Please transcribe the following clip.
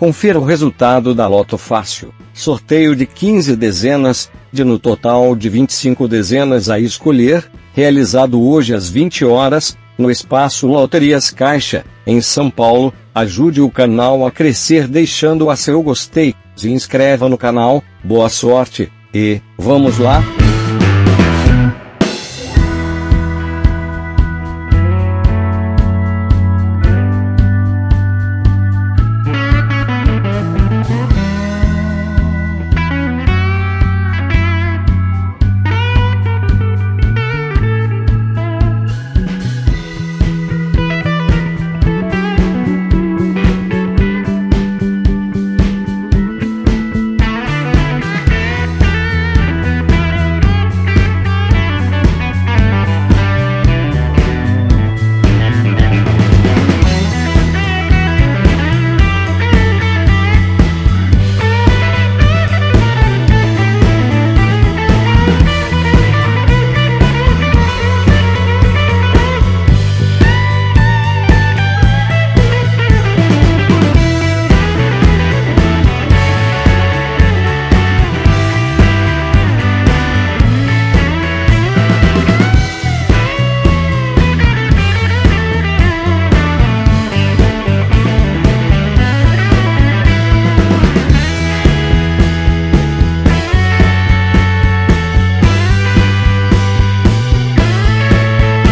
Confira o resultado da Loto Fácil. Sorteio de 15 dezenas, de no total de 25 dezenas a escolher, realizado hoje às 20 horas, no espaço Loterias Caixa, em São Paulo. Ajude o canal a crescer deixando a seu gostei, se inscreva no canal, boa sorte, e, vamos lá!